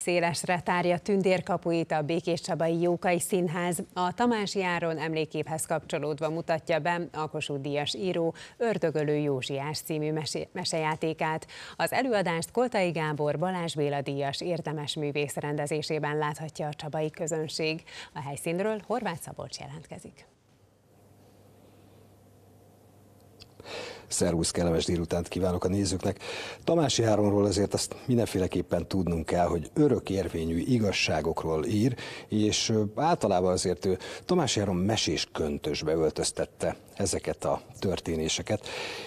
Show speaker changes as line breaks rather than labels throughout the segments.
Szélesre tárja tündérkapuit a Békés Csabai Jókai Színház. A Tamási Áron emléképhez kapcsolódva mutatja be a Kossuth Díjas író Ördögölő Józsiás című mese- mesejátékát. Az előadást Koltai Gábor Balázs Béla Díjas értemes művész rendezésében láthatja a csabai közönség. A helyszínről Horváth Szabolcs jelentkezik.
Szervusz, kellemes délutánt kívánok a nézőknek. Tamási Áronról azért azt mindenféleképpen tudnunk kell, hogy örök érvényű igazságokról ír, és általában azért ő Tamási Áron mesés köntösbe öltöztette ezeket a történéseket.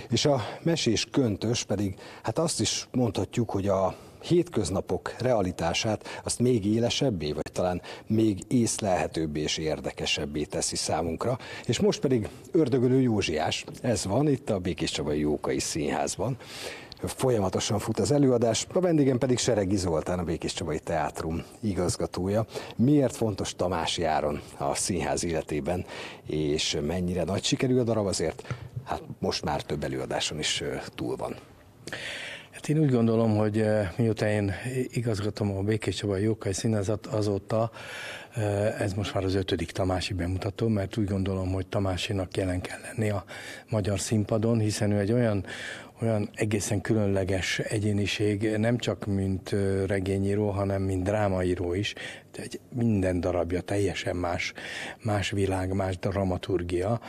És a mesés köntös pedig, hát azt is mondhatjuk, hogy a hétköznapok realitását azt még élesebbé, vagy talán még észlelhetőbbé és érdekesebbé teszi számunkra. És most pedig Ördögölő Józsiás, ez van itt a Békés Csabai Jókai Színházban. Folyamatosan fut az előadás, a vendégem pedig Seregi Zoltán, a Békés Csabai Teátrum igazgatója. Miért fontos Tamási Áron a színház életében, és mennyire nagy sikerű a darab azért? Hát most már több előadáson is túl van.
Hát én úgy gondolom, hogy eh, mióta én igazgatom a Békés Csaba Jókai Színházat, azóta eh, ez most már az ötödik Tamási bemutató, mert úgy gondolom, hogy Tamásinak jelen kell lenni a magyar színpadon, hiszen ő egy olyan, olyan egészen különleges egyéniség, nem csak mint eh, regényíró, hanem mint drámaíró is. Egy minden darabja teljesen más, más világ, más dramaturgia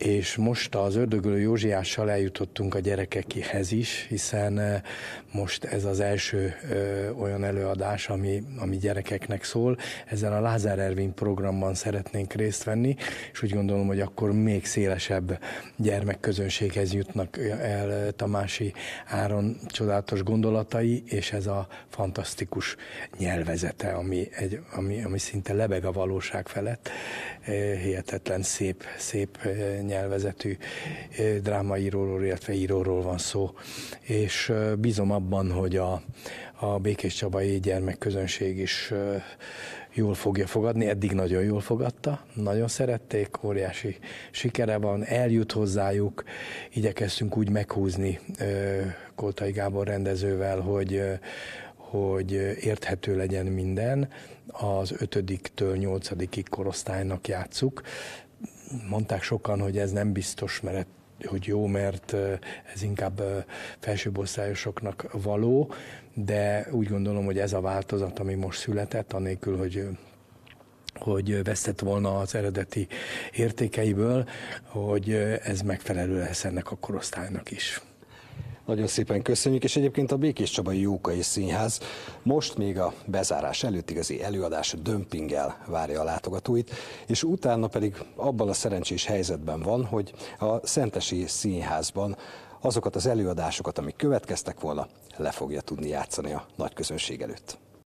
és most az Ördögölő Józsiással eljutottunk a gyerekekhez is, hiszen eh, most ez az első ö, olyan előadás, ami, ami gyerekeknek szól. Ezzel a Lázár Ervin programban szeretnénk részt venni, és úgy gondolom, hogy akkor még szélesebb gyermekközönséghez jutnak el Tamási Áron csodálatos gondolatai, és ez a fantasztikus nyelvezete, ami, egy, ami, ami szinte lebeg a valóság felett. Hihetetlen szép, szép nyelvezetű drámaíróról, illetve íróról van szó, és bízom abban, hogy a, a Békés Csabai gyermekközönség is jól fogja fogadni, eddig nagyon jól fogadta, nagyon szerették, óriási sikere van, eljut hozzájuk, igyekeztünk úgy meghúzni Koltai Gábor rendezővel, hogy hogy érthető legyen minden, az ötödiktől nyolcadikig korosztálynak játszuk. Mondták sokan, hogy ez nem biztos, mert hogy jó, mert ez inkább felsőbb osztályosoknak való, de úgy gondolom, hogy ez a változat, ami most született, anélkül, hogy hogy vesztett volna az eredeti értékeiből, hogy ez megfelelő lesz ennek a korosztálynak is.
Nagyon szépen köszönjük, és egyébként a Békés Csabai Jókai Színház most még a bezárás előtt igazi előadás dömpinggel várja a látogatóit, és utána pedig abban a szerencsés helyzetben van, hogy a Szentesi Színházban azokat az előadásokat, amik következtek volna, le fogja tudni játszani a nagy közönség előtt.